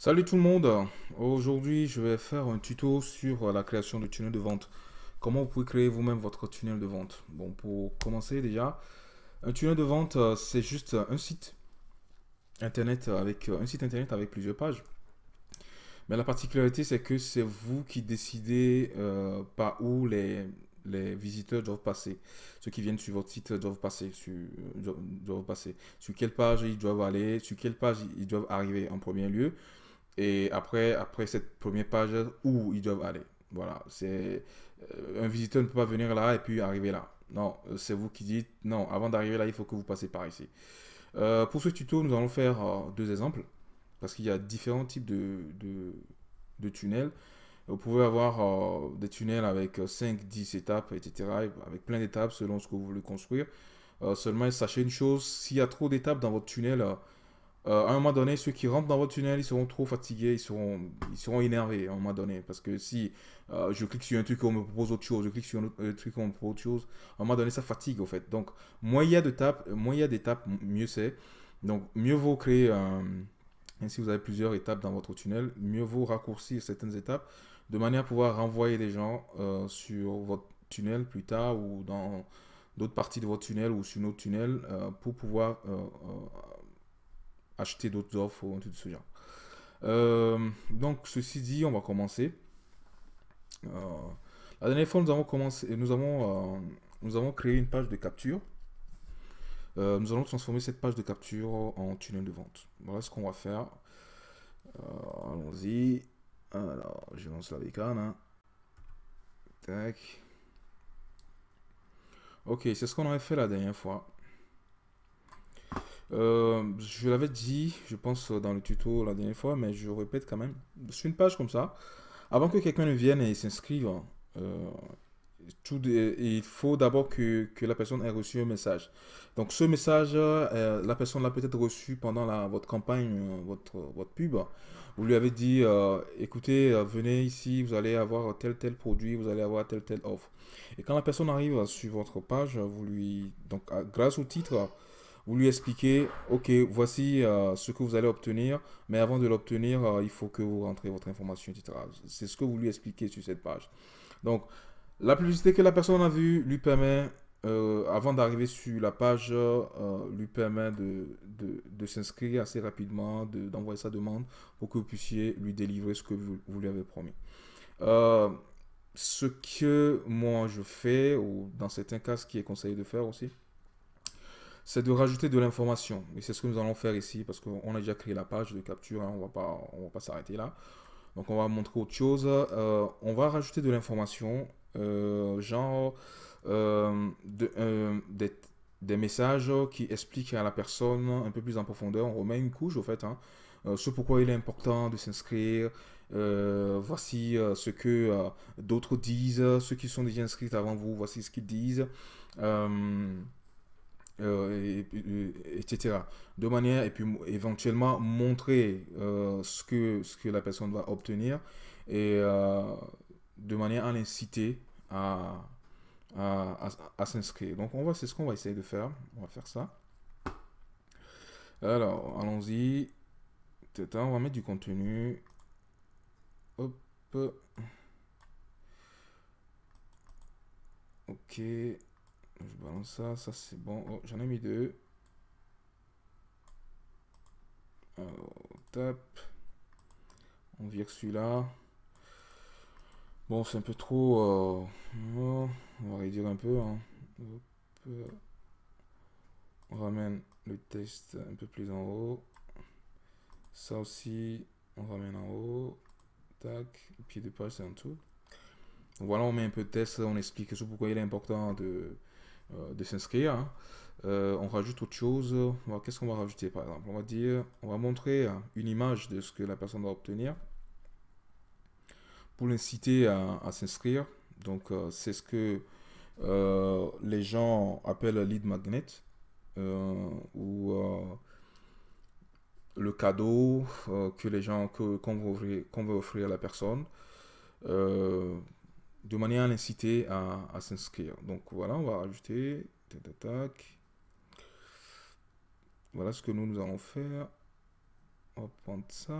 Salut tout le monde, aujourd'hui je vais faire un tuto sur la création de tunnel de vente. Comment vous pouvez créer vous-même votre tunnel de vente? Bon, pour commencer déjà, un tunnel de vente euh, c'est juste un site internet avec un site internet avec plusieurs pages. Mais la particularité c'est que c'est vous qui décidez euh, par où les, visiteurs doivent passer. Ceux qui viennent sur votre site doivent doivent passer. sur quelle page ils doivent aller, sur quelle page ils doivent arriver en premier lieu? Et après, après cette première page, où ils doivent aller. Voilà, c'est euh, un visiteur ne peut pas venir là et puis arriver là. Non, euh, c'est vous qui dites non, avant d'arriver là, il faut que vous passez par ici. Euh, pour ce tuto, nous allons faire deux exemples parce qu'il y a différents types de, de, tunnels. Vous pouvez avoir des tunnels avec 5, 10 étapes, etc. Avec plein d'étapes selon ce que vous voulez construire. seulement, sachez une chose, s'il y a trop d'étapes dans votre tunnel, euh, à un moment donné, ceux qui rentrent dans votre tunnel, ils seront trop fatigués, ils seront, ils seront énervés à un moment donné. Parce que si euh, je clique sur un truc on me propose autre chose, je clique sur un, autre, truc on me propose autre chose, à un moment donné, ça fatigue, au fait. Donc, moins il y a d'étapes, mieux c'est. Donc, mieux vaut créer, un et si vous avez plusieurs étapes dans votre tunnel, mieux vaut raccourcir certaines étapes de manière à pouvoir renvoyer les gens euh, sur votre tunnel plus tard ou dans d'autres parties de votre tunnel ou sur notre tunnel pour pouvoir acheter d'autres offres ou tout ce genre. Euh, donc, ceci dit, on va commencer. Euh, la dernière fois, nous avons commencé, nous avons, euh, nous avons créé une page de capture. nous allons transformer cette page de capture en tunnel de vente. Voilà ce qu'on va faire. Allons-y. Alors, je lance la bécane. Hein. Tac. Ok, c'est ce qu'on avait fait la dernière fois. Euh, je l'avais dit, je pense, dans le tuto la dernière fois, mais je répète quand même. Sur une page comme ça, avant que quelqu'un ne vienne et s'inscrive, euh, il faut d'abord que, la personne ait reçu un message. Donc ce message, euh, la personne l'a peut-être reçu pendant votre campagne, votre, votre pub. Vous lui avez dit, écoutez, venez ici, vous allez avoir tel tel produit, vous allez avoir tel tel offre. Et quand la personne arrive sur votre page, vous lui, donc grâce au titre, vous lui expliquez, ok, voici euh, ce que vous allez obtenir, mais avant de l'obtenir, euh, il faut que vous rentrez votre information, etc. C'est ce que vous lui expliquez sur cette page. Donc, la publicité que la personne a vue lui permet, euh, avant d'arriver sur la page, lui permet de, s'inscrire assez rapidement, d'envoyer sa demande pour que vous puissiez lui délivrer ce que vous, vous lui avez promis. ce que moi je fais, ou dans certains cas, ce qui est conseillé de faire aussi, c'est de rajouter de l'information. Et c'est ce que nous allons faire ici parce qu'on a déjà créé la page de capture, hein, on va pas, on va pas s'arrêter là. Donc on va montrer autre chose. Euh, on va rajouter de l'information, euh, genre euh, des, messages qui expliquent à la personne un peu plus en profondeur. On remet une couche au fait, hein, ce pourquoi il est important de s'inscrire. voici ce que d'autres disent, ceux qui sont déjà inscrits avant vous, voici ce qu'ils disent. Euh, etc. De manière, et puis éventuellement montrer euh, ce, que, ce que la personne va obtenir et euh, de manière à l'inciter à, à, à, s'inscrire. Donc on va, c'est ce qu'on va essayer de faire. On va faire ça. Alors, allons-y. On va mettre du contenu. Hop. Ok. Je balance ça, ça c'est bon. Oh, j'en ai mis deux. Alors, tape. On vire celui-là. Bon, c'est un peu trop... Euh, on va réduire un peu. Hein. On ramène le test un peu plus en haut. Ça aussi, on ramène en haut. Tac. Le pied de page, c'est en dessous. voilà, on met un peu de test. On explique pourquoi il est important de de s'inscrire. Hein. Euh, on rajoute autre chose. Qu'est-ce qu'on va rajouter par exemple? On va dire, on va montrer hein, une image de ce que la personne va obtenir pour l'inciter à, s'inscrire. Donc euh, c'est ce que les gens appellent lead magnet ou le cadeau que les gens qu'on veut, offrir à la personne de manière à l'inciter à, s'inscrire. Donc voilà, on va rajouter. Voilà ce que nous, nous allons faire. On va prendre ça.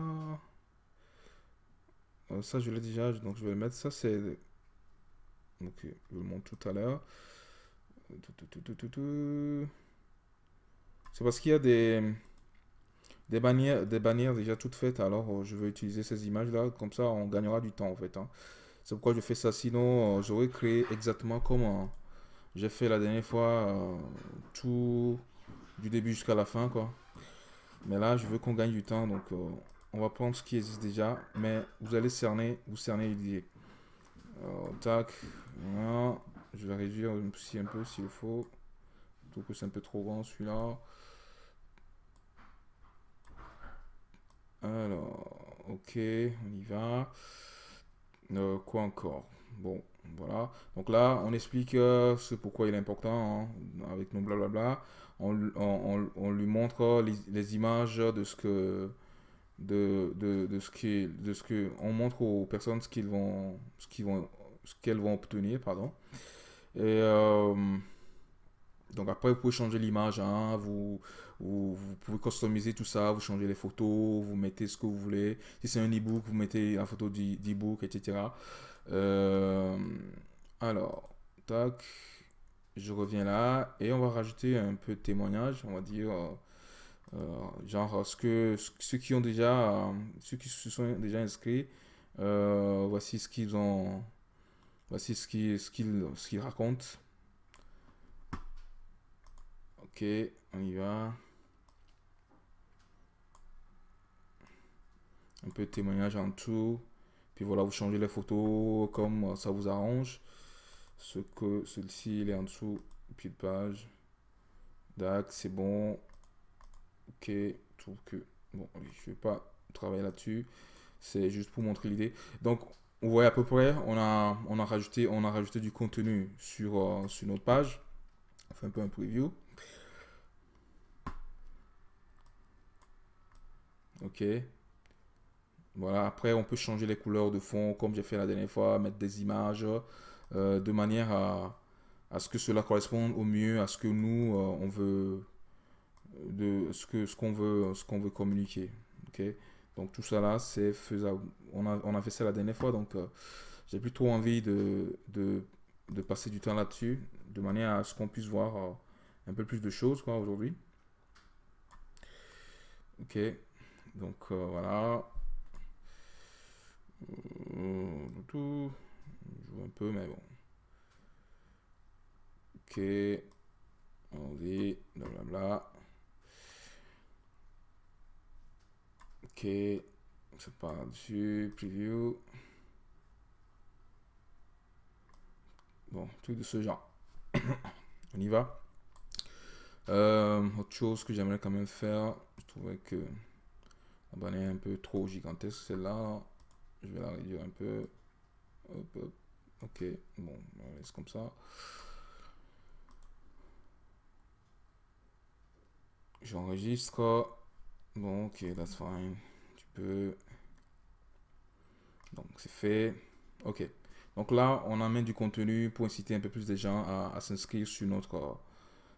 Euh, ça, je l'ai déjà, donc je vais le mettre. Ça, c'est... Ok, je le montre tout à l'heure. C'est parce qu'il y a des, des, bannières, des bannières déjà toutes faites. Alors, euh, je vais utiliser ces images-là. Comme ça, on gagnera du temps, en fait. Hein. C'est pourquoi je fais ça. Sinon, euh, j'aurais créé exactement comme j'ai fait la dernière fois. tout du début jusqu'à la fin, quoi. Mais là, je veux qu'on gagne du temps. Donc, on va prendre ce qui existe déjà, mais vous allez cerner, vous cerner l'idée. tac, Je vais réduire aussi un peu s'il faut. Je que c'est un peu trop grand celui-là. Alors, ok, on y va. Euh, quoi encore? Bon, voilà. Donc là, on explique euh, ce pourquoi il est important hein, avec nos blablabla. On, on, on, lui montre les, les, images de ce que de, de, de ce qui de ce que on montre aux personnes ce qu'ils vont ce qu'ils vont ce qu'elles vont obtenir pardon et euh, donc après vous pouvez changer l'image hein, vous, vous, pouvez customiser tout ça vous changez les photos vous mettez ce que vous voulez si c'est un ebook vous mettez la photo d'ebook etc euh, alors tac je reviens là et on va rajouter un peu de témoignage on va dire euh, genre, ce que, ceux qui ont déjà, ceux qui se sont déjà inscrits, euh, voici ce qu'ils ont, voici ce qu'ils ce qu'ils racontent. Ok, on y va. Un peu de témoignage en tout. Puis voilà, vous changez les photos comme ça vous arrange. Ce que celui-ci, il est en dessous, pied de page. Dac, c'est bon. Ok, trouve que... Bon, je vais pas travailler là-dessus. C'est juste pour montrer l'idée. Donc, on voit à peu près, on a, on a, rajouté, on a rajouté du contenu sur, euh, sur notre page. On fait un peu un preview. Ok. Voilà, après on peut changer les couleurs de fond comme j'ai fait la dernière fois, mettre des images euh, de manière à, ce que cela corresponde au mieux à ce que nous, euh, on veut de ce que ce qu'on veut communiquer ok? Donc tout ça c'est faisable. On a, fait ça la dernière fois donc euh, j'ai plutôt envie de, passer du temps là-dessus de manière à ce qu'on puisse voir un peu plus de choses aujourd'hui. Ok? Donc voilà tout je joue un peu mais bon ok allons-y blablabla Ok, c'est pas dessus, preview. Bon, tout de ce genre. On y va. Euh, autre chose que j'aimerais quand même faire, je trouvais que la bannière est un peu trop gigantesque, celle-là. Je vais la réduire un peu. Ok, bon, on laisse comme ça. J'enregistre. Bon, ok, that's fine. Tu peux... Donc, c'est fait. Ok. Donc là, on amène du contenu pour inciter un peu plus de gens à, s'inscrire sur notre,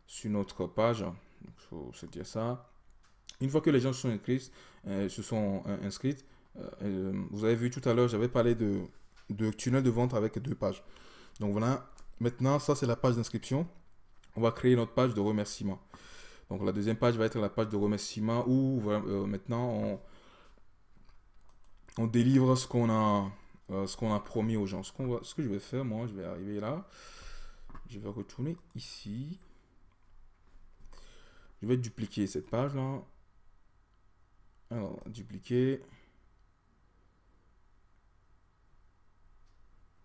sur notre page. Il faut se dire ça. Une fois que les gens sont inscrits, euh, se sont euh, inscrits euh, vous avez vu tout à l'heure, j'avais parlé de, tunnel de vente avec deux pages. Donc voilà, maintenant, ça c'est la page d'inscription. On va créer notre page de remerciement. Donc la deuxième page va être la page de remerciement où euh, maintenant on, délivre ce qu'on a, euh, ce qu'on a promis aux gens. Ce, qu'on ce que je vais faire, moi, je vais arriver là. Je vais retourner ici. Je vais dupliquer cette page là. Alors, dupliquer.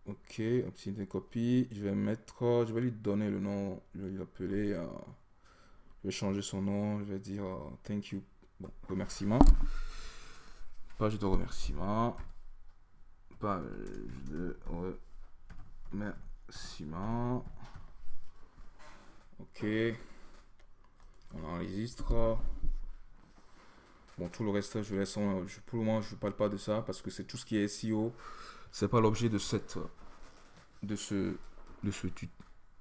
Ok, obtenir copie. Je vais mettre, je vais lui donner le nom, je vais l'appeler. Euh, je vais changer son nom, je vais dire euh, thank you. Bon, remerciement. Page de remerciement. Page de remerciement. Ok. On enregistre. Bon, tout le reste, je laisse. Je, pour le moment, je ne parle pas de ça parce que c'est tout ce qui est SEO. C'est pas l'objet de cette, de ce, de ce,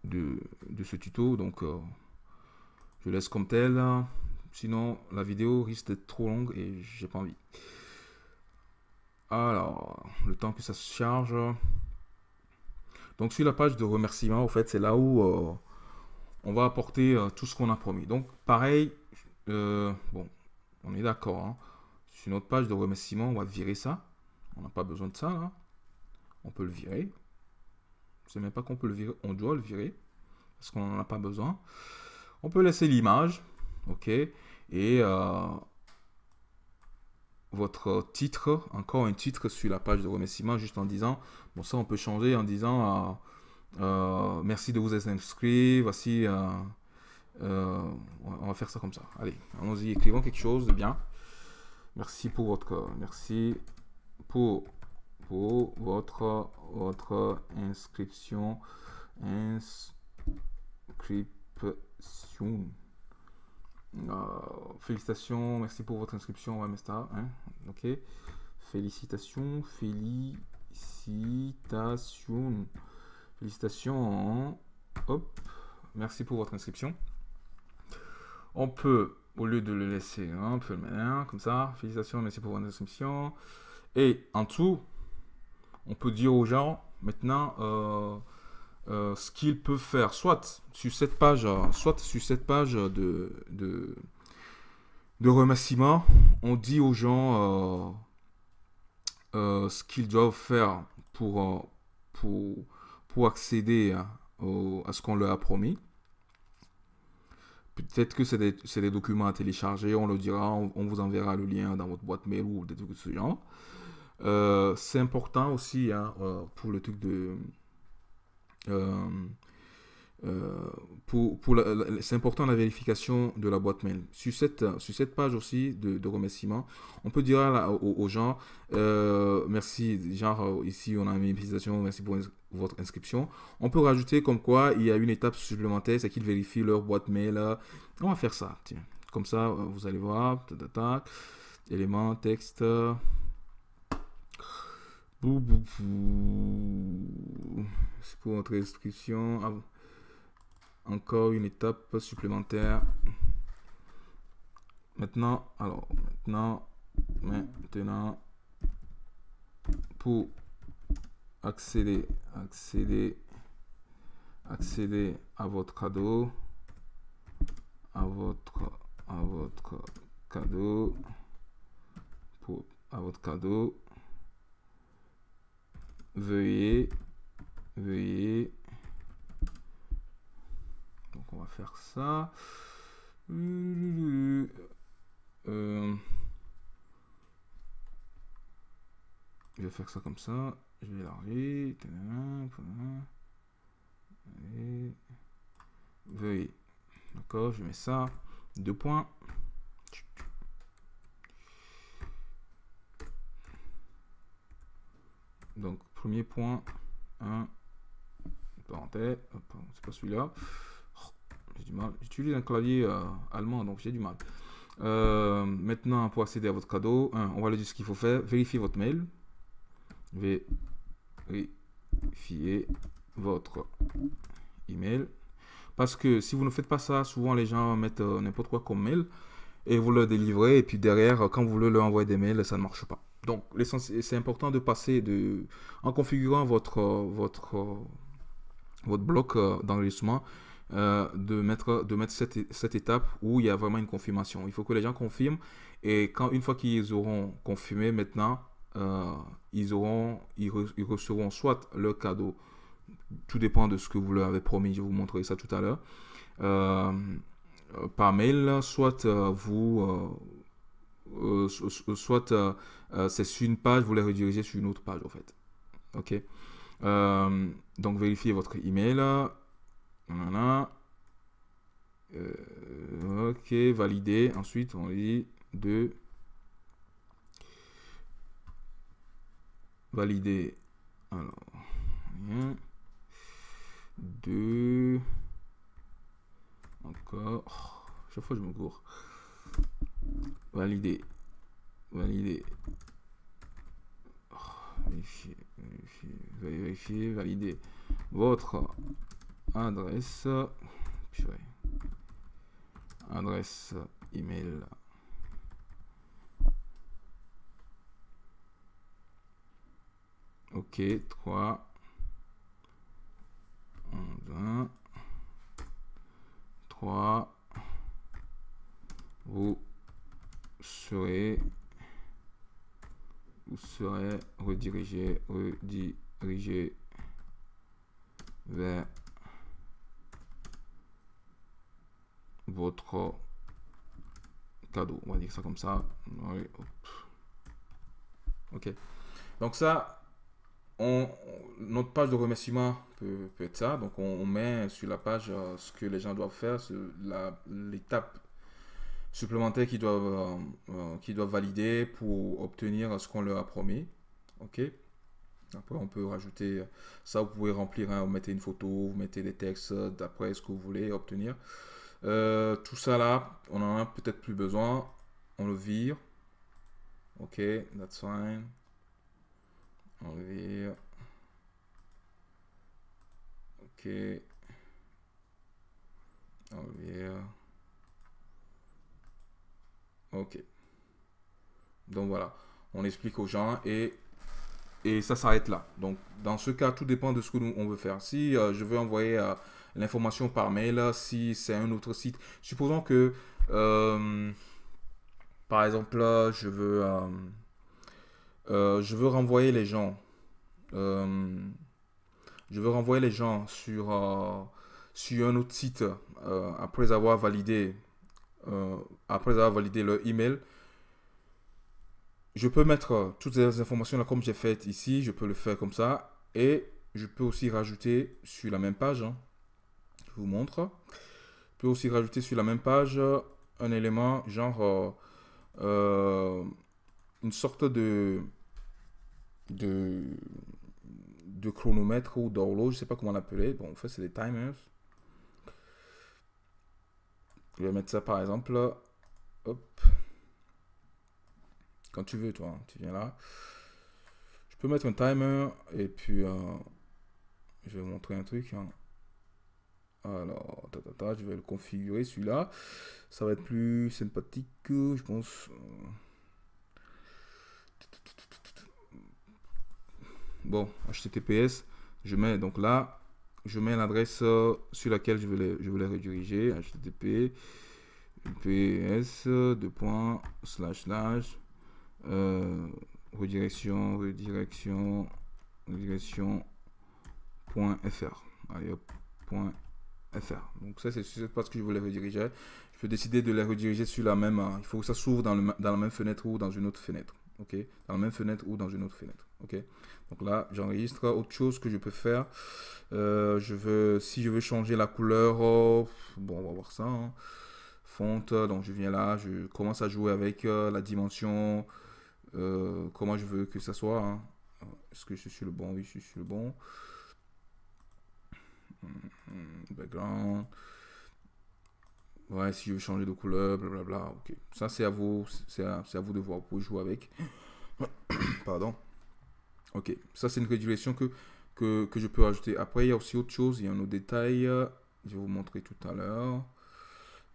de, ce tuto. Donc, euh, je laisse comme tel. Sinon, la vidéo risque d'être trop longue et j'ai pas envie. Alors, le temps que ça se charge. Donc sur la page de remerciement, en fait, c'est là où euh, on va apporter euh, tout ce qu'on a promis. Donc pareil, bon, on est d'accord. Hein. Sur notre page de remerciement, on va virer ça. On n'a pas besoin de ça. Là. On peut le virer. C'est même pas qu'on peut le virer, on doit le virer. Parce qu'on n'en a pas besoin. On peut laisser l'image. OK. Et votre titre, encore un titre sur la page de remerciement, juste en disant, bon ça on peut changer en disant euh, euh, merci de vous être inscrit, voici, euh, on va faire ça comme ça. Allez, allons-y, écrivons quelque chose de bien. Merci pour votre, merci pour, pour votre, votre inscription, inscription. Euh, félicitations, merci pour votre inscription. Hein, ok. Félicitations, félicitations. Félicitations. Hop. Merci pour votre inscription. On peut, au lieu de le laisser, hein, on peut le mettre comme ça. Félicitations, merci pour votre inscription. Et en dessous, on peut dire aux gens, maintenant, euh, euh, ce qu'ils peuvent faire, soit sur cette page, soit sur cette page de, de, remerciement, on dit aux gens euh, ce qu'ils doivent faire pour, accéder à, à ce qu'on leur a promis. Peut-être que c'est des, des, documents à télécharger, on le dira, on, vous enverra le lien dans votre boîte mail ou des trucs de ce genre. C'est important aussi hein, pour le truc de, euh, euh, pour, pour c'est important la vérification de la boîte mail. Sur cette, sur cette page aussi de, de remerciement, on peut dire aux, gens euh, merci, genre ici on a une félicitations, merci pour votre inscription. On peut rajouter comme quoi il y a une étape supplémentaire, c'est qu'ils vérifient leur boîte mail. On va faire ça, tiens. Comme ça, vous allez voir, élément, texte. C'est pour votre inscription. Ah, encore une étape supplémentaire. Maintenant, alors, maintenant, maintenant, pour accéder, accéder, accéder à votre cadeau, à votre, à votre cadeau, pour, à votre cadeau, veuillez, veuillez, donc on va faire ça. Euh, je vais faire ça comme ça. Je vais élargir. Veuillez. D'accord, je mets ça. Deux points. Donc, premier point, un parenthèse, c'est pas celui-là. J'ai du mal. J'utilise un clavier euh, allemand, donc j'ai du mal. Euh, maintenant, pour accéder à votre cadeau, on va lui dire ce qu'il faut faire. Vérifier votre mail. Vérifier votre email. Parce que si vous ne faites pas ça, souvent les gens mettent euh, n'importe quoi comme mail et vous le délivrez. Et puis derrière, quand vous voulez leur envoyer des mails, ça ne marche pas. Donc, c'est important de passer de, en configurant votre, votre, votre bloc euh, d'enregistrement, euh, de mettre, de mettre cette, cette, étape où il y a vraiment une confirmation. Il faut que les gens confirment et quand, une fois qu'ils auront confirmé maintenant, euh, ils, auront, ils, recevront soit leur cadeau, tout dépend de ce que vous leur avez promis, je vous montrerai ça tout à l'heure, par mail, soit vous euh, soit euh, euh, c'est sur une page, vous les redirigez sur une autre page en fait. Ok. donc vérifiez votre email. Voilà. ok, valider. Ensuite, on dit de valider. Alors, rien. De encore. chaque fois, je me cours. Valider. Valider. vérifier, vérifier, vérifier, valider votre adresse. Adresse email. Ok, 3. 1, 3. Vous serez, vous serez redirigé, redirigé vers votre cadeau. On va dire ça comme ça. Ok. Donc ça, on, notre page de remerciement peut, être ça. Donc on, met sur la page euh, ce que les gens doivent faire, l'étape supplémentaire qu'ils doivent, euh, euh, qu'ils doivent valider pour obtenir ce qu'on leur a promis. Ok? Après, on peut rajouter ça. Vous pouvez remplir, hein, vous mettez une photo, vous mettez des textes d'après ce que vous voulez obtenir. tout ça là, on en a peut-être plus besoin. On le vire. Ok, that's fine. On vire. Ok. On vire. Ok. Donc voilà, on explique aux gens et, et ça s'arrête là. Donc dans ce cas, tout dépend de ce que nous on veut faire. Si euh, je veux envoyer euh, l'information par mail, si c'est un autre site, supposons que euh, par exemple je veux je veux renvoyer les gens je veux renvoyer les gens sur sur un autre site après avoir validé euh, après avoir validé leur email, je peux mettre euh, toutes ces informations là comme j'ai fait ici, je peux le faire comme ça. Et je peux aussi rajouter sur la même page, hein. je vous montre, je peux aussi rajouter sur la même page un élément genre euh, une sorte de, de, de chronomètre ou d'horloge, je sais pas comment l'appeler, bon en fait c'est des timers, je vais mettre ça par exemple. Hop. Quand tu veux, toi, hein, tu viens là. Je peux mettre un timer et puis euh, je vais vous montrer un truc. Hein. Alors, je vais le configurer celui-là. Ça va être plus sympathique, je pense. Bon, HTTPS, je mets donc là, je mets l'adresse euh, sur laquelle je je les rediriger, http ps de point slash slash euh, redirection redirection redirection point fr donc ça c'est parce que je voulais rediriger. Je peux décider de les rediriger sur la même il faut que ça s'ouvre dans, dans la même fenêtre ou dans une autre fenêtre ok? Dans la même fenêtre ou dans une autre fenêtre ok donc là j'enregistre autre chose que je peux faire euh, je veux si je veux changer la couleur oh, bon on va voir ça hein. fonte donc je viens là je commence à jouer avec euh, la dimension euh, comment je veux que ça soit hein. est-ce que je suis le bon? Oui je suis le bon hmm, background Ouais, si je veux changer de couleur, blablabla, ok. Ça, c'est à vous, c'est à, à, vous de voir. Vous pouvez jouer avec. Pardon. Ok, ça, c'est une redirection que, que, que, je peux rajouter. Après, il y a aussi autre chose. Il y a un autre détail. Je vais vous montrer tout à l'heure.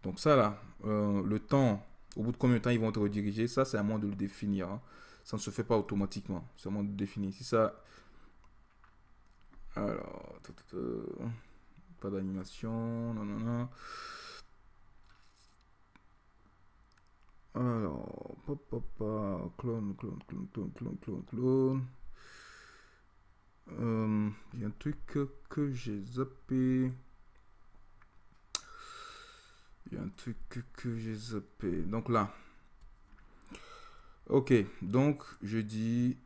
Donc, ça, là, euh, le temps, au bout de combien de temps ils vont être redirigés, ça, c'est à moi de le définir. Hein. Ça ne se fait pas automatiquement. C'est à moi de le définir. Si ça. Alors, pas d'animation, non, non, non. Alors, papa, clone, clone, clone, clone, clone, clone, clone. Euh, y a un truc que j'ai zappé. Il y a un truc que j'ai zappé. Donc là. Ok, donc je dis.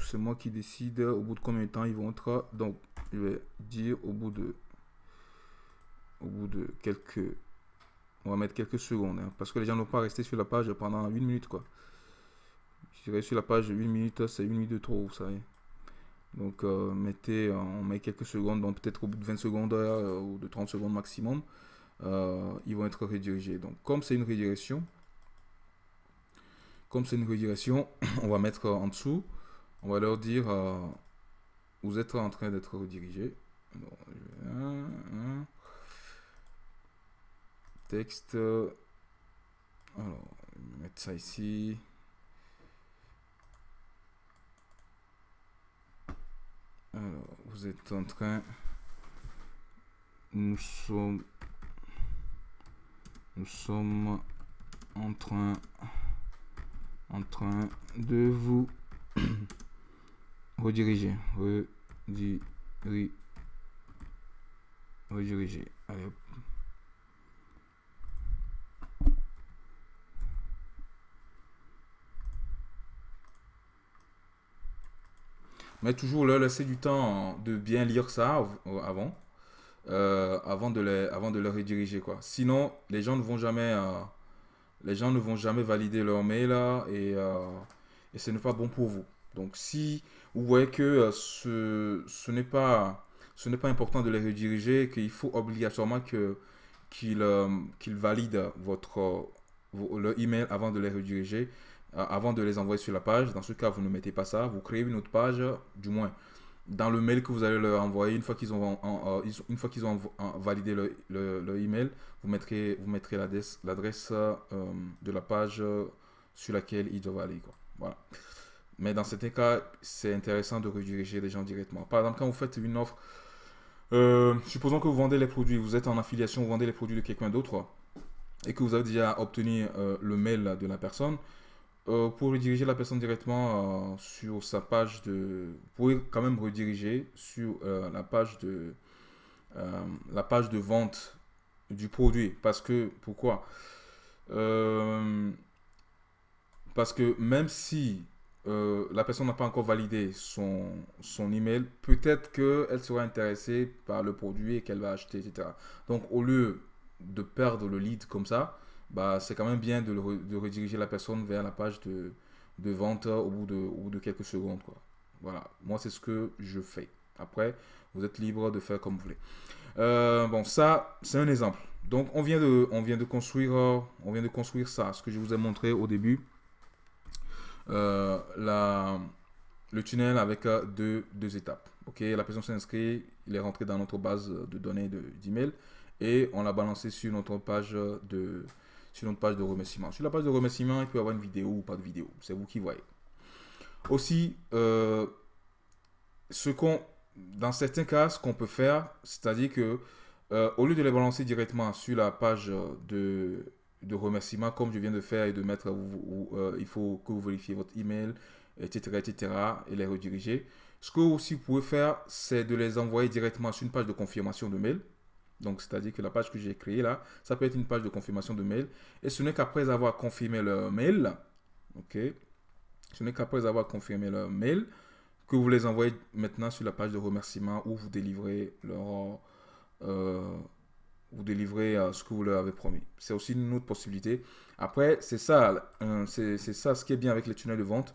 C'est moi qui décide au bout de combien de temps ils vont être. Donc je vais dire au bout de. Au bout de quelques on va mettre quelques secondes, hein, parce que les gens n'ont pas resté sur la page pendant 8 minutes, quoi. Je dirais sur la page 8 minutes, c'est 8 minutes de trop, vous savez. Donc, euh, mettez, euh, on met quelques secondes, donc peut-être au bout de 20 secondes euh, ou de 30 secondes maximum, ils vont être redirigés. Donc, comme c'est une redirection, comme c'est une redirection, on va mettre en dessous, on va leur dire, vous êtes en train d'être redirigé. Texte. Alors, mettre ça ici. Alors, vous êtes en train. Nous sommes. Nous sommes en train. En train de vous rediriger. Rediriger. Rediriger. Allez Mais toujours leur laisser du temps de bien lire ça avant, euh, avant, de les, avant de le rediriger. Quoi. Sinon, les gens ne vont jamais, euh, les gens ne vont jamais valider leur mail et, euh, et ce n'est pas bon pour vous. Donc si vous voyez que ce, ce n'est pas, ce n'est pas important de les rediriger, qu'il faut obligatoirement que, qu'ils valident votre, leur email avant de les rediriger, euh, avant de les envoyer sur la page. Dans ce cas, vous ne mettez pas ça. Vous créez une autre page, du moins dans le mail que vous allez leur envoyer, une fois qu'ils ont, ont validé le, le, email, vous mettrez, vous mettrez l'adresse euh, de la page sur laquelle ils doivent aller. Voilà. Mais dans certains cas, c'est intéressant de rediriger les gens directement. Par exemple, quand vous faites une offre, euh, supposons que vous vendez les produits, vous êtes en affiliation, vous vendez les produits de quelqu'un d'autre et que vous avez déjà obtenu le mail de la personne, euh, pour rediriger la personne directement euh, sur sa page de... Vous quand même rediriger sur euh, la, page de, la page de vente du produit. Parce que, pourquoi? Parce que même si la personne n'a pas encore validé son, son email, peut-être qu'elle sera intéressée par le produit et qu'elle va acheter, etc. Donc, au lieu de perdre le lead comme ça, bah, c'est quand même bien de, de, rediriger la personne vers la page de, de vente au bout de, au bout de quelques secondes. Quoi. Voilà, moi c'est ce que je fais. Après, vous êtes libre de faire comme vous voulez. Euh, bon, ça, c'est un exemple. Donc, on vient de, on vient de construire, on vient de construire ça, ce que je vous ai montré au début. Euh, la, le tunnel avec euh, deux, deux étapes. Ok, la personne s'inscrit, il est rentré dans notre base de données d'email et on l'a balancé sur notre page de, sur notre page de remerciement. Sur la page de remerciement, il peut y avoir une vidéo ou pas de vidéo. C'est vous qui voyez. Aussi, euh, ce dans certains cas, ce qu'on peut faire, c'est-à-dire que euh, au lieu de les balancer directement sur la page de, de remerciement, comme je viens de faire, et de mettre, euh, il faut que vous vérifiez votre email, etc., etc., et les rediriger. Ce que aussi vous pouvez faire, c'est de les envoyer directement sur une page de confirmation de mail. Donc, c'est-à-dire que la page que j'ai créée là, ça peut être une page de confirmation de mail. Et ce n'est qu'après avoir confirmé leur mail, ok, ce n'est qu'après avoir confirmé leur mail que vous les envoyez maintenant sur la page de remerciement où vous délivrez leur, euh, vous délivrez euh, ce que vous leur avez promis. C'est aussi une autre possibilité. Après, c'est ça, euh, c'est ça ce qui est bien avec les tunnels de vente.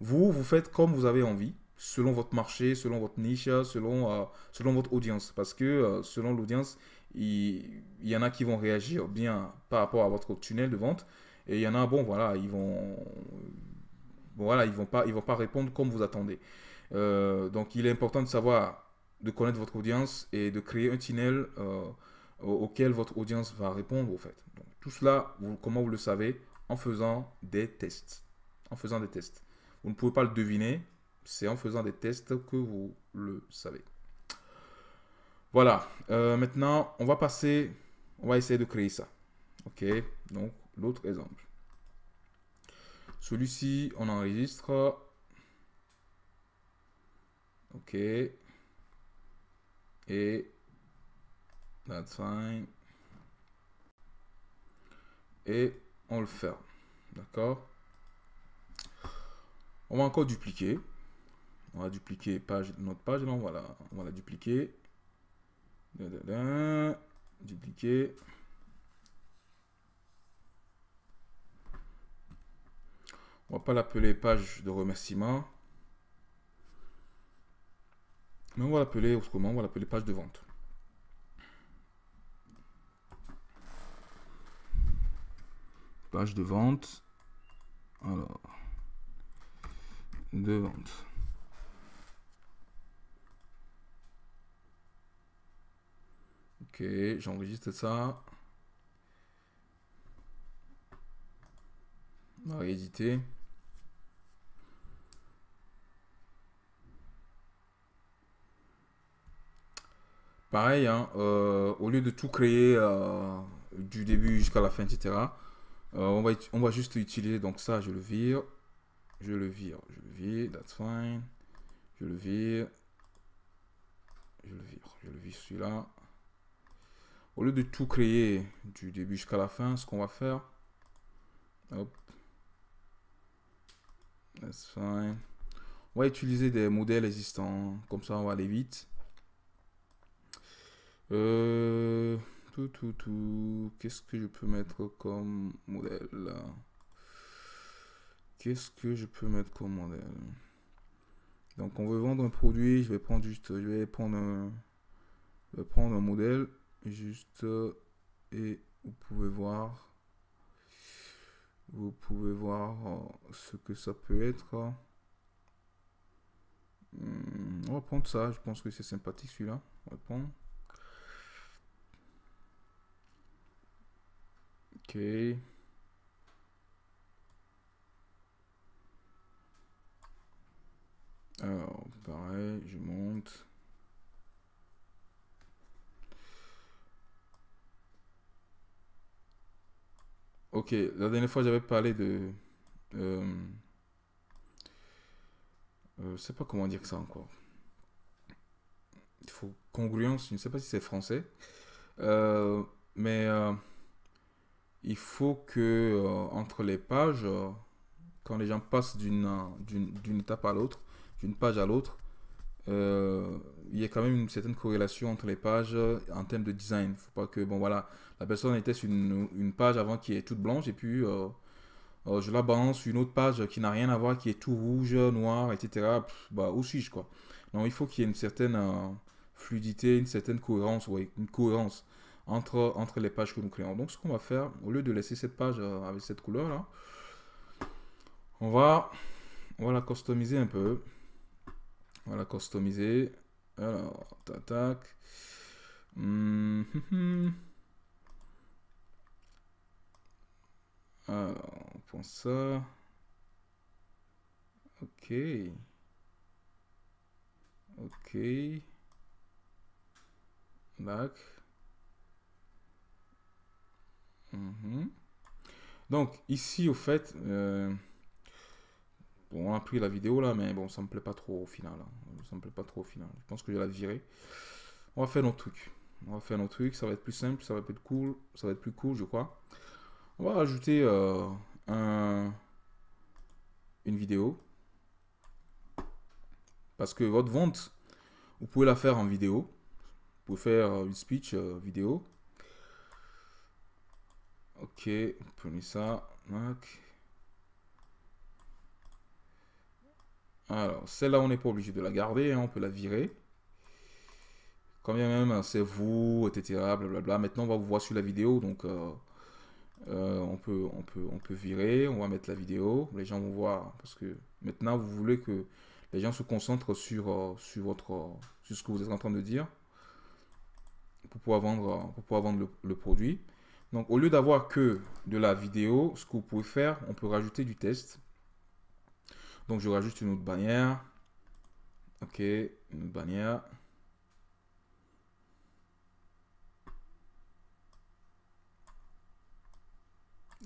Vous, vous faites comme vous avez envie selon votre marché, selon votre niche, selon, euh, selon votre audience. Parce que euh, selon l'audience, il, y en a qui vont réagir bien par rapport à votre tunnel de vente. Et il y en a, bon, voilà, ils vont, voilà, ils vont pas, ils vont pas répondre comme vous attendez. Euh, donc, il est important de savoir, de connaître votre audience et de créer un tunnel auquel votre audience va répondre, au fait. Tout cela, comment vous le savez? En faisant des tests. En faisant des tests. Vous ne pouvez pas le deviner, c'est en faisant des tests que vous le savez. Voilà. Euh, maintenant, on va passer, on va essayer de créer ça. Ok. Donc, l'autre exemple. Celui-ci, on enregistre. Ok. Et that's fine. Et on le ferme. D'accord? On va encore dupliquer. On va dupliquer page, notre page. Là, voilà, on va la dupliquer. Dupliquer. On va pas l'appeler page de remerciement. Mais on va l'appeler autrement, on va l'appeler page de vente. Page de vente. Alors, de vente. J'enregistre ça. On va rééditer. pareil, hein, euh, au lieu de tout créer euh, du début jusqu'à la fin, etc., on, va, on va juste utiliser, donc ça, je le vire, je le vire, je le vire, that's fine, je le vire, je le vire, je le vire celui-là. Au lieu de tout créer du début jusqu'à la fin, ce qu'on va faire, hop, that's fine. On va utiliser des modèles existants, comme ça on va aller vite. Euh, tout, tout, tout. Qu'est-ce que je peux mettre comme modèle? Qu'est-ce que je peux mettre comme modèle? Donc on veut vendre un produit, je vais prendre juste, je vais prendre un, je vais prendre un modèle juste et vous pouvez voir, vous pouvez voir euh, ce que ça peut être. Hmm, on va prendre ça, je pense que c'est sympathique celui-là. On va prendre. Ok. Alors, pareil, je monte. Ok, la dernière fois j'avais parlé de... Euh, euh, je sais pas comment dire ça encore. Il faut congruence, je ne sais pas si c'est français. Euh, mais euh, il faut que entre les pages, quand les gens passent d'une étape à l'autre, d'une page à l'autre, il y a quand même une certaine corrélation entre les pages en termes de design. Faut pas que, bon voilà, la personne était sur une, une page avant qui est toute blanche et puis euh, je la balance sur une autre page qui n'a rien à voir, qui est tout rouge, noir, etc. bah, où suis-je, quoi? Non, il faut qu'il y ait une certaine euh, fluidité, une certaine cohérence, oui, une cohérence entre, entre les pages que nous créons. Donc, ce qu'on va faire, au lieu de laisser cette page euh, avec cette couleur-là, on va, on va la customiser un peu. On va la customiser. Alors, tac, tac. Hum, hum, hum. Alors, on prend ça. Ok. Ok. Back. Donc, ici, au fait, euh, on a pris la vidéo là, mais bon, ça me plaît pas trop au final. Hein. Ça me plaît pas trop au final. Je pense que je vais la virer. On va faire nos trucs. On va faire nos trucs. Ça va être plus simple, ça va être cool. Ça va être plus cool, je crois. On va rajouter euh, un, une vidéo. Parce que votre vente, vous pouvez la faire en vidéo. Vous pouvez faire une speech euh, vidéo. Ok, prenez ça. Alors, celle-là, on n'est pas obligé de la garder. Hein, on peut la virer. Quand même, c'est vous, etc. Blablabla. Maintenant, on va vous voir sur la vidéo. Donc, euh, euh, on, peut, on, peut, on peut virer, on va mettre la vidéo, les gens vont voir, parce que maintenant vous voulez que les gens se concentrent sur, euh, votre, ce que vous êtes en train de dire pour pouvoir vendre le, produit. Donc au lieu d'avoir que de la vidéo, ce que vous pouvez faire, on peut rajouter du test. Donc je rajoute une autre bannière. Ok, une autre bannière.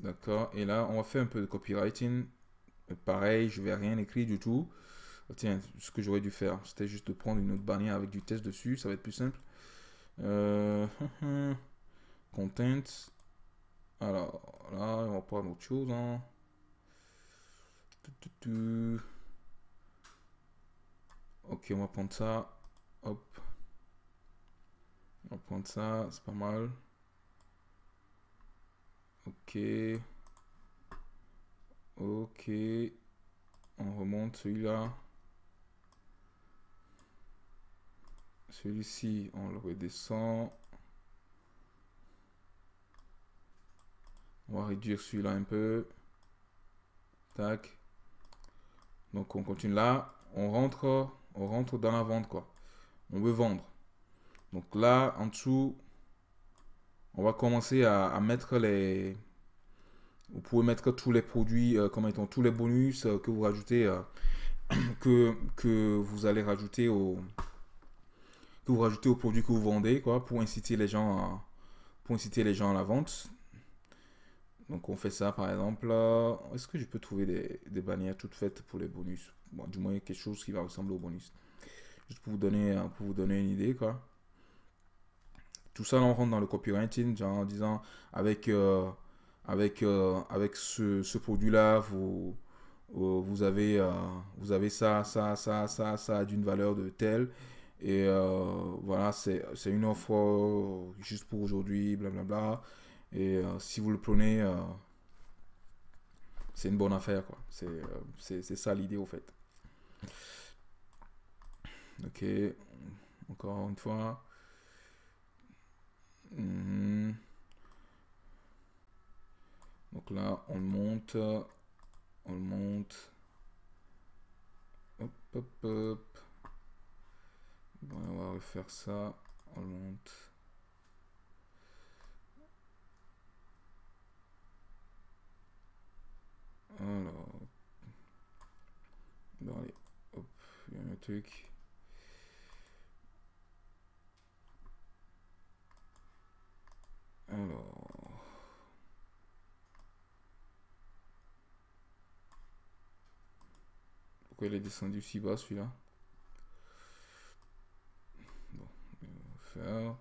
D'accord. Et là, on va faire un peu de copywriting. Pareil, je vais rien écrire du tout. Tiens, ce que j'aurais dû faire, c'était juste de prendre une autre bannière avec du test dessus. Ça va être plus simple. Euh, content. Alors, là, on va prendre autre chose. Hein. Ok, on va prendre ça. Hop. On va prendre ça, c'est pas mal. Ok. Ok. On remonte celui-là. Celui-ci, on le redescend. On va réduire celui-là un peu. Tac. Donc on continue là. On rentre, on rentre dans la vente quoi. On veut vendre. Donc là, en dessous, on va commencer à, mettre les... Vous pouvez mettre tous les produits, euh, comme étant tous les bonus euh, que vous rajoutez, euh, que, que vous allez rajouter au... que vous rajoutez au produit que vous vendez, quoi, pour inciter les gens à, pour inciter les gens à la vente. Donc on fait ça par exemple. Est-ce que je peux trouver des, bannières toutes faites pour les bonus? Bon, Du moins quelque chose qui va ressembler au bonus. Juste pour vous donner, pour vous donner une idée quoi. Tout ça on rentre dans le copywriting genre, en disant avec, euh, euh, ce, ce produit-là, vous, avez, euh, vous avez ça, ça, ça, ça, ça d'une valeur de telle. Et voilà, c'est une offre juste pour aujourd'hui, blablabla. Et euh, si vous le prenez, euh, c'est une bonne affaire. quoi. Euh, c'est ça l'idée au fait. Ok, encore une fois. Mhm. Donc là, on monte, on monte. Hop, hop, hop. On va refaire ça. On monte. Alors. Bon, allez, hop, il y a un truc. Alors. Pourquoi il est descendu si bas celui-là? Bon, on va faire.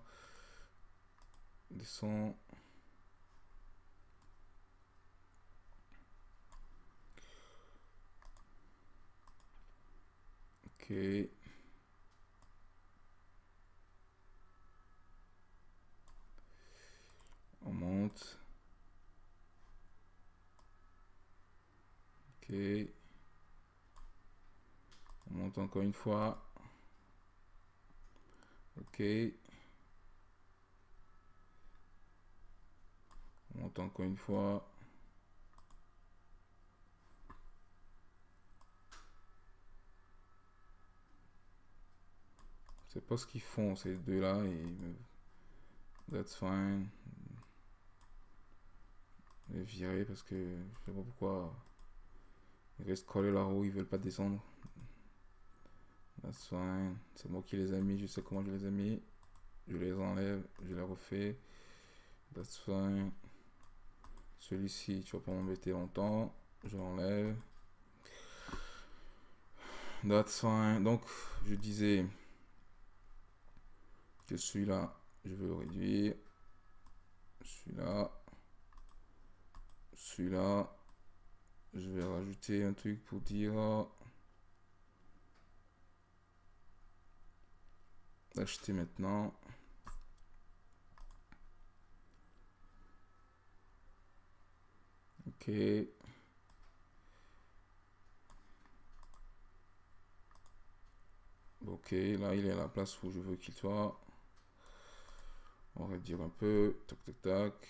Descend. Ok. On monte. Ok. On monte encore une fois. Ok. On monte encore une fois. Pas ce qu'ils font, ces deux-là. Et... That's fine. Je vais virer parce que je sais pas pourquoi. Ils restent collés là-haut, ils veulent pas descendre. That's fine. C'est moi qui les ai mis, je sais comment je les ai mis. Je les enlève, je les refais. That's fine. Celui-ci, tu vas pas m'embêter longtemps. Je l'enlève. That's fine. Donc, je disais que celui-là, je vais le réduire. Celui-là. Celui-là. Je vais rajouter un truc pour dire... Acheter maintenant. Ok. Ok, là il est à la place où je veux qu'il soit. On réduire un peu. Tac, tac, tac.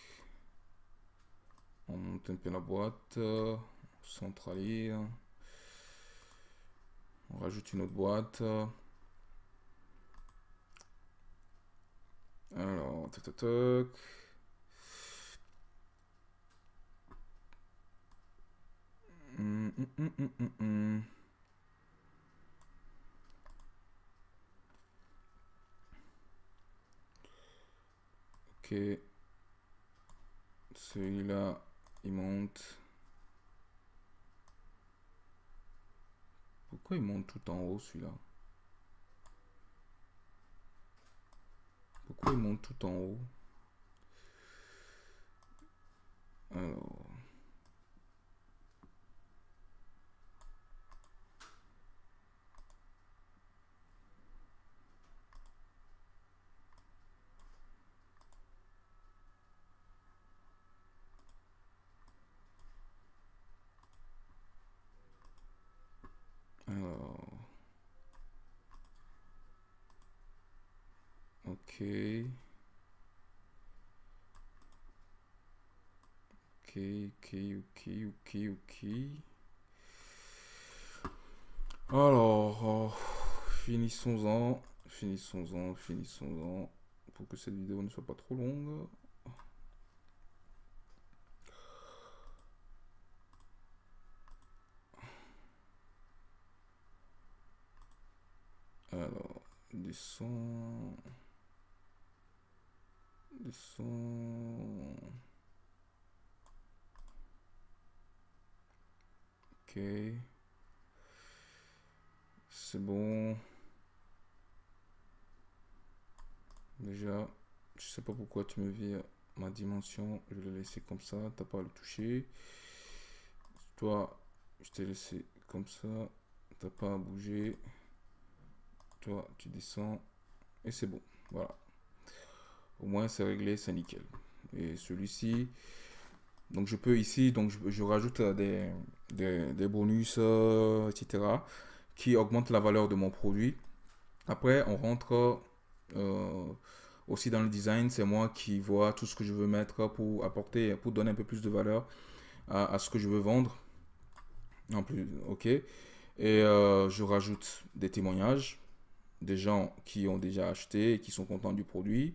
On monte un peu la boîte. On centralise. On rajoute une autre boîte. Alors, tac, tac, tac. Hum, hum, hum, Celui-là, il monte. Pourquoi il monte tout en haut celui-là? Pourquoi il monte tout en haut? Alors. Ok. Ok, ok, ok, ok, ok. Alors, oh, finissons-en, finissons-en, finissons-en, pour que cette vidéo ne soit pas trop longue. Descends. Ok. C'est bon. Déjà, je sais pas pourquoi tu me vires ma dimension. Je vais le laisser comme ça. T'as pas à le toucher. Toi, je t'ai laissé comme ça. T'as pas à bouger. Tu descends. Et c'est bon. Voilà. Au moins, c'est réglé, c'est nickel. Et celui-ci, donc je peux ici, donc je, rajoute des, des, bonus, euh, etc. qui augmentent la valeur de mon produit. Après, on rentre euh, aussi dans le design. C'est moi qui vois tout ce que je veux mettre pour apporter, pour donner un peu plus de valeur à, ce que je veux vendre. En plus, ok. Et euh, je rajoute des témoignages des gens qui ont déjà acheté et qui sont contents du produit.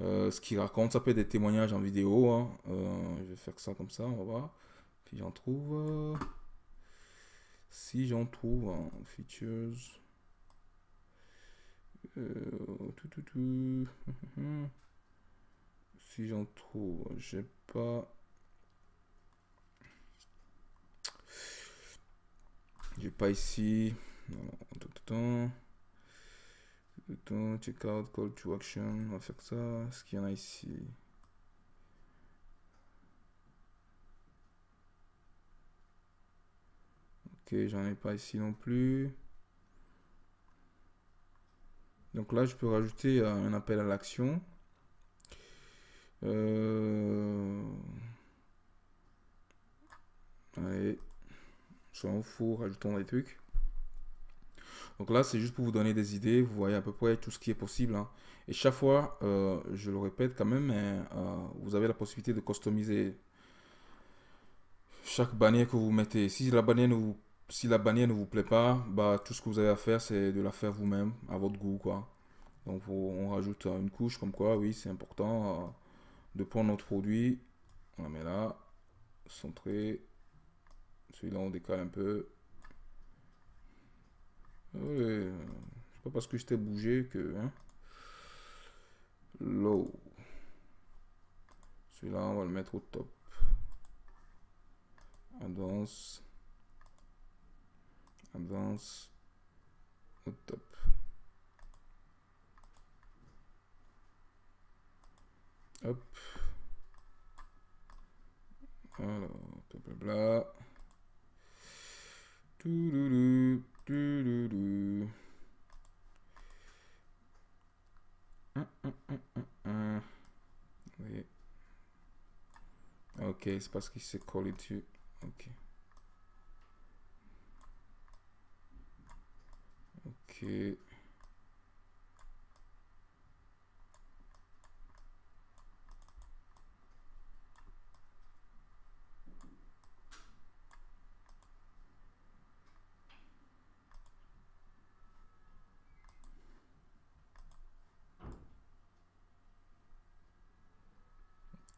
Euh, ce qu'ils racontent, ça peut être des témoignages en vidéo. Hein. Euh, je vais faire ça comme ça, on va voir. Puis j'en trouve. si j'en trouve en features. tout, tout, tout. si j'en trouve, j'ai pas. J'ai pas ici. Check out, call to action. On va faire ça. Est-ce qu'il y en a ici Ok, j'en ai pas ici non plus. Donc là, je peux rajouter euh, un appel à l'action. Euh... Allez, soyons fous, rajoutons des trucs. Donc là, c'est juste pour vous donner des idées. Vous voyez à peu près tout ce qui est possible. Hein. Et chaque fois, euh, je le répète quand même, mais, euh, vous avez la possibilité de customiser chaque bannière que vous mettez. Si la bannière ne vous, si la bannière ne vous plaît pas, bah, tout ce que vous avez à faire, c'est de la faire vous-même, à votre goût. Quoi. Donc on rajoute une couche comme quoi, oui, c'est important euh, de prendre notre produit. On la met là, centré. Celui-là, on décale un peu. C'est pas parce que je t'ai bougé que. Hein. Low. Celui-là, on va le mettre au top. Advance. Advance. Au top. Hop. Alors, bla Tout Ok, c'est parce qu'il s'est collé dessus. Ok. Ok.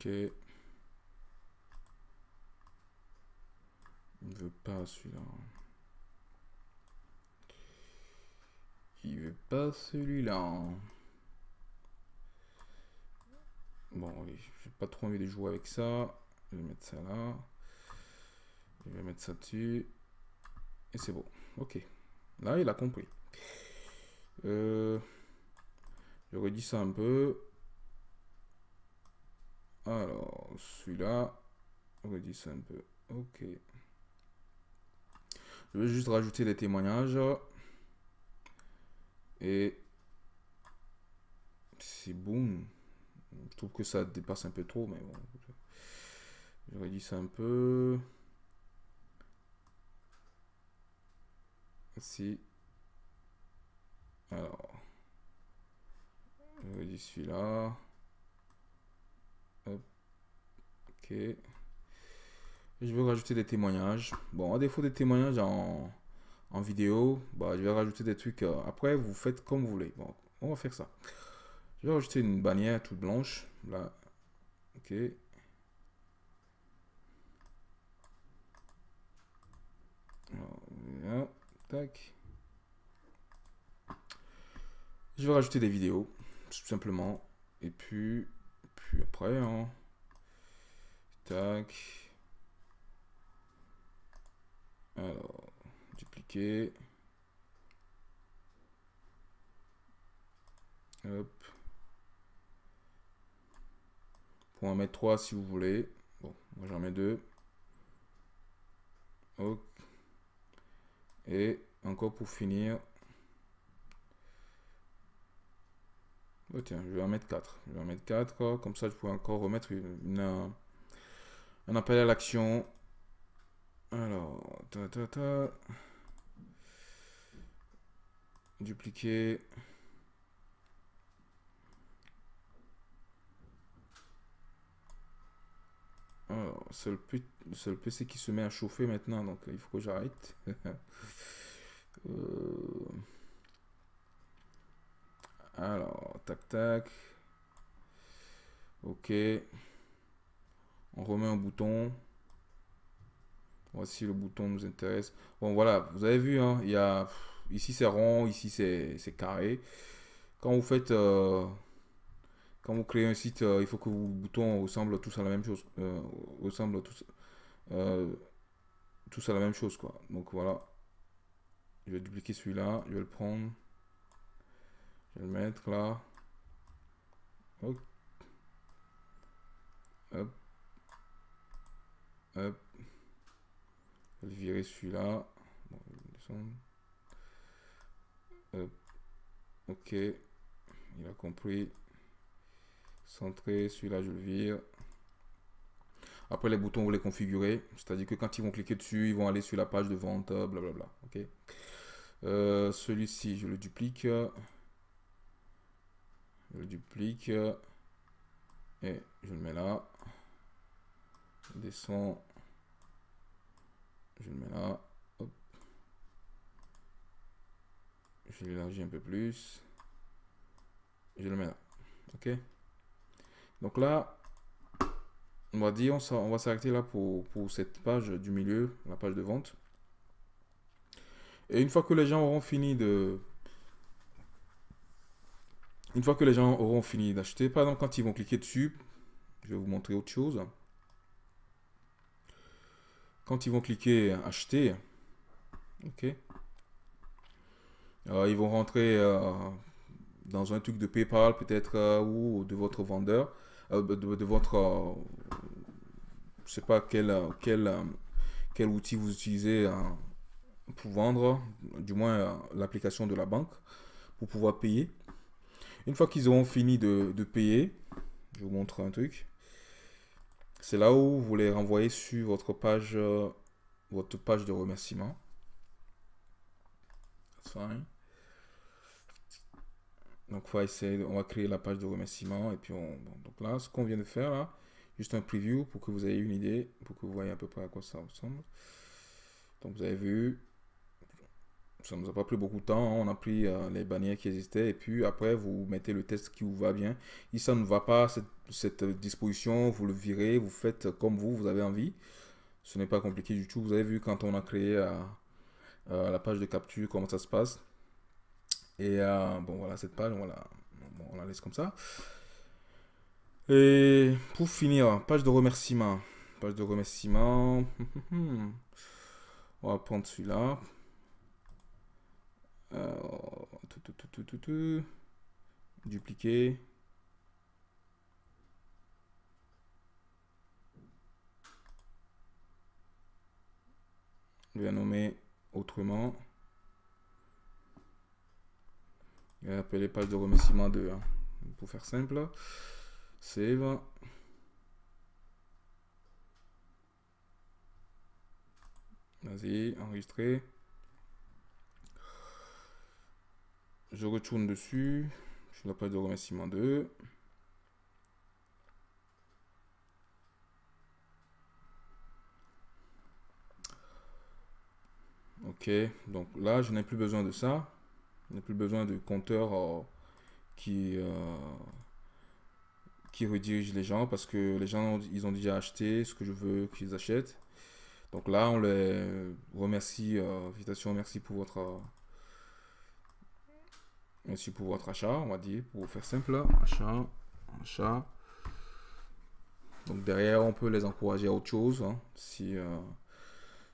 Ok. Il ne veut pas celui-là. Il veut pas celui-là. Bon, j'ai pas trop envie de jouer avec ça. Je vais mettre ça là. Je vais mettre ça dessus. Et c'est bon. Ok. Là, il a compris. Euh, J'aurais dit ça un peu. Alors, celui-là, on dit ça un peu. Ok. Je vais juste rajouter les témoignages. Et c'est bon. Je trouve que ça dépasse un peu trop, mais bon. J'aurais dit ça un peu. Si. Alors. J'aurais dit celui-là. Ok. Je vais rajouter des témoignages. Bon, à défaut des témoignages en, en vidéo, bah, je vais rajouter des trucs. Euh, après, vous faites comme vous voulez. Bon, on va faire ça. Je vais rajouter une bannière toute blanche. Là. Ok. Je vais rajouter des vidéos, tout simplement. Et puis, après, hein. tac. Alors, dupliquer. Hop. Pour en mettre 3 si vous voulez. Bon, moi j'en mets 2. Ok. Et encore pour finir. Tiens, je vais en mettre 4. Je vais en mettre 4. Comme ça, je pourrais encore remettre une, un appel à l'action. Alors, ta, ta, ta. Dupliquer. c'est le, PC qui se met à chauffer maintenant, donc il faut que j'arrête. Euh, alors, tac, tac. Ok. On remet un bouton. Voici le bouton nous intéresse. Bon, voilà, vous avez vu, hein, il y a... Ici, c'est rond, ici, c'est carré. Quand vous faites... Euh, quand vous créez un site, euh, il faut que vos boutons ressemblent tous à la même chose. Euh, ressemblent tous, tous à la même chose, quoi. Donc voilà. Je vais dupliquer celui-là. Je vais le prendre. Je vais le mettre là. Hop. Hop. Hop. Vais virer celui-là. Ok. Il a compris. Centré, celui-là, je le vire. Après, les boutons, vous les configurez. C'est-à-dire que quand ils vont cliquer dessus, ils vont aller sur la page de vente, blablabla. Ok. Euh, celui-ci, je le duplique. Je le duplique. Et je le mets là. Je descends. Je le mets là. Je l'élargis un peu plus. Je le mets là. Ok. Donc là, on va dire, on, va s'arrêter là pour, cette page du milieu, la page de vente. Et une fois que les gens auront fini de... Une fois que les gens auront fini d'acheter, par exemple, quand ils vont cliquer dessus, je vais vous montrer autre chose. Quand ils vont cliquer acheter, ok, euh, ils vont rentrer euh, dans un truc de PayPal peut-être euh, ou de votre vendeur. Euh, de, votre, je sais pas quel outil vous utilisez pour vendre, du moins l'application de la banque, pour pouvoir payer. Une fois qu'ils auront fini de, payer, je vous montre un truc. C'est là où vous les renvoyez sur votre page, votre page de remerciement. Donc, on va essayer, on va créer la page de remerciement. Et puis, on, donc là, ce qu'on vient de faire là, juste un preview pour que vous ayez une idée, pour que vous voyez à peu près à quoi ça ressemble. Donc, vous avez vu, ça nous a pas pris beaucoup de temps. On a pris euh, les bannières qui existaient et puis après, vous mettez le test qui vous va bien. Si ça ne va pas, cette, disposition, vous le virez, vous faites comme vous, vous avez envie. Ce n'est pas compliqué du tout. Vous avez vu quand on a créé euh, euh, la page de capture, comment ça se passe. Et bon, voilà, cette page, la, on la laisse comme ça. Et pour finir, page de remerciement. Page de remerciement. on va prendre celui-là. Dupliquer. Je vais nommer autrement. Et appeler page de remerciement 2. Hein. Pour faire simple. Save. Vas-y, enregistrer. Je retourne dessus. Je la page de remerciement 2. Ok, donc là, je n'ai plus besoin de ça. On n'a plus besoin de compteur euh, qui, euh, qui redirige les gens parce que les gens, ils ont déjà acheté ce que je veux qu'ils achètent. Donc là, on les remercie. Euh, merci pour votre Merci pour votre achat, on va dire, pour faire simple. Achat, achat. Donc derrière, on peut les encourager à autre chose hein, si, euh,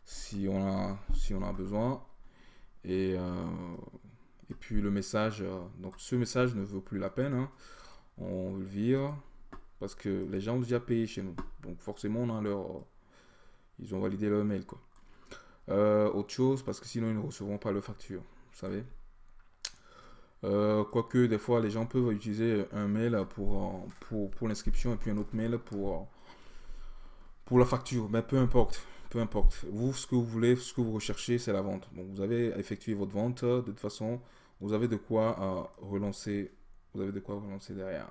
si, on a, si on a besoin. Et, euh, et puis le message, euh, donc ce message ne vaut plus la peine. Hein. On le vire parce que les gens ont déjà payé chez nous. Donc forcément, on a leur, ils ont validé leur mail. Quoi. autre chose, parce que sinon, ils ne recevront pas leur facture. Vous savez quoique des fois les gens peuvent utiliser un mail pour, pour, pour l'inscription et puis un autre mail pour, pour la facture. Mais peu importe peu importe. Vous, ce que vous voulez, ce que vous recherchez, c'est la vente. Donc, vous avez effectué votre vente. De toute façon, vous avez de quoi euh, relancer. Vous avez de quoi relancer derrière.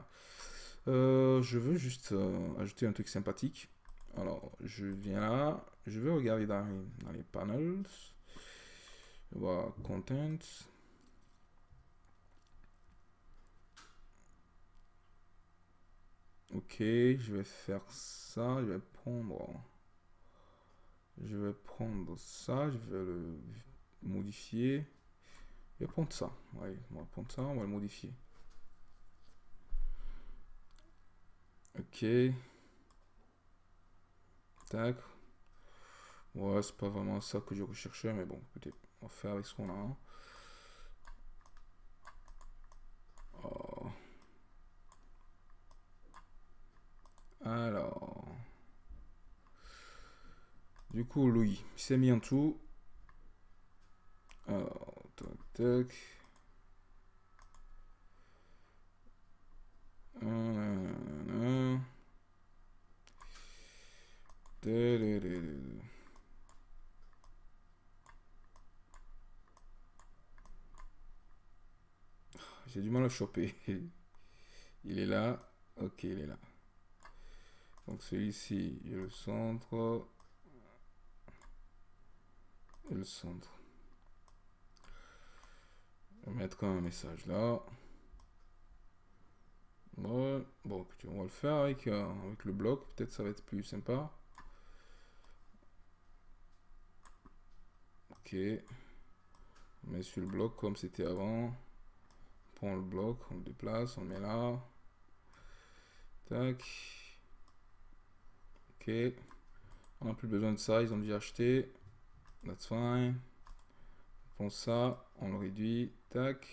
Euh, je veux juste euh, ajouter un truc sympathique. Alors, je viens là. Je vais regarder dans les, dans les panels. Je vois content. Ok, je vais faire ça. Je vais prendre je vais prendre ça, je vais le modifier. Je vais prendre ça. Ouais, on va prendre ça, on va le modifier. Ok. Tac. Ouais, c'est pas vraiment ça que je recherchais, mais bon, peut-être on va faire avec ce qu'on a. Alors. Du coup, Louis, s'est mis en tout. Alors, tac, tac. J'ai du mal à choper. Il est là. Ok, il est là. Donc celui-ci, est le centre le centre. On va mettre un message là. bon, on va le faire avec, euh, avec le bloc. Peut-être ça va être plus sympa. Ok. On met sur le bloc comme c'était avant. On prend le bloc, on le déplace, on le met là. Tac. On n'a plus besoin de ça, ils ont déjà acheté. That's fine. On prend ça, on le réduit, tac.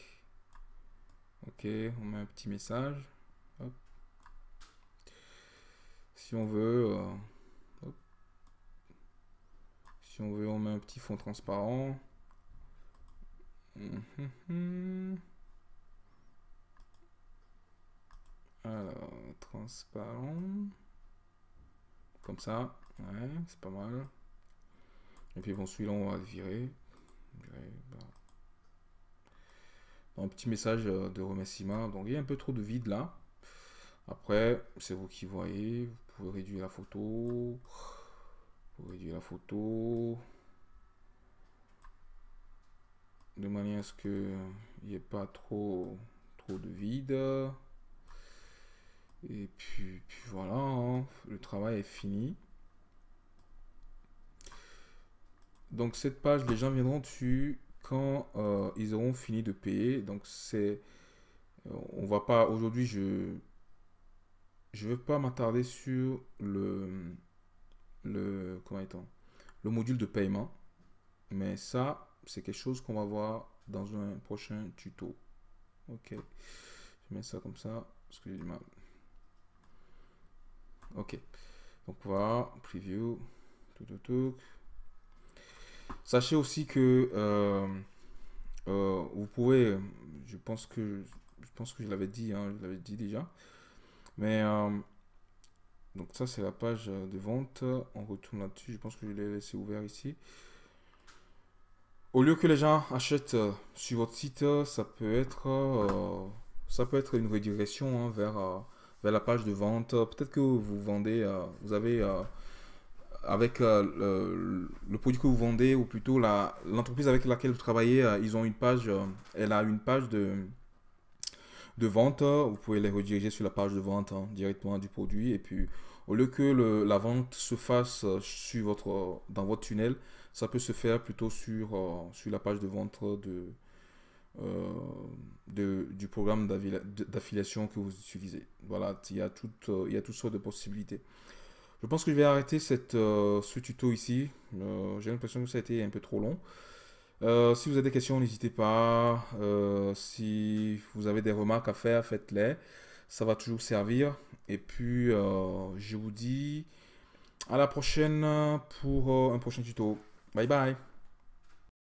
Ok, on met un petit message. Si on veut, euh, si on veut, on met un petit fond transparent. Alors, transparent. Comme ça, c'est pas mal. Et puis bon, celui-là, on va le virer. Bah. Un petit message euh, de remerciement. Donc il y a un peu trop de vide là. Après, c'est vous qui voyez. Vous pouvez réduire la photo. Vous pouvez réduire la photo. De manière à ce qu'il n'y ait pas trop, trop de vide. Et puis, voilà, hein. le travail est fini. Donc cette page, les gens viendront dessus quand euh, ils auront fini de payer. Donc c'est, euh, on va pas aujourd'hui, je je veux pas m'attarder sur le le comment est le module de paiement, mais ça c'est quelque chose qu'on va voir dans un prochain tuto. Ok, je mets ça comme ça parce que j'ai mal. Ok, donc voilà, preview, tout tout tout. Sachez aussi que euh, euh, vous pouvez, je pense que je pense que je l'avais dit, hein, je l'avais dit déjà. Mais euh, donc ça c'est la page de vente. On retourne là-dessus. Je pense que je l'ai laissé ouvert ici. Au lieu que les gens achètent sur votre site, ça peut être ça peut être une redirection hein, vers la page de vente. Peut-être que vous vendez, vous avez avec euh, le, produit que vous vendez ou plutôt l'entreprise avec laquelle vous travaillez, euh, ils ont une page, euh, elle a une page de, de vente. Vous pouvez les rediriger sur la page de vente hein, directement du produit et puis au lieu que la vente se fasse sur votre, dans votre tunnel, ça peut se faire plutôt sur, sur la page de vente de, de, du programme d'affiliation que vous utilisez. Voilà, il y, a toutes, il y a toutes sortes de possibilités. Je pense que je vais arrêter cette, ce tuto ici. J'ai l'impression que ça a été un peu trop long. si vous avez des questions, n'hésitez pas. si vous avez des remarques à faire, faites-les. Ça va toujours servir. Et puis, je vous dis à la prochaine pour un prochain tuto. Bye bye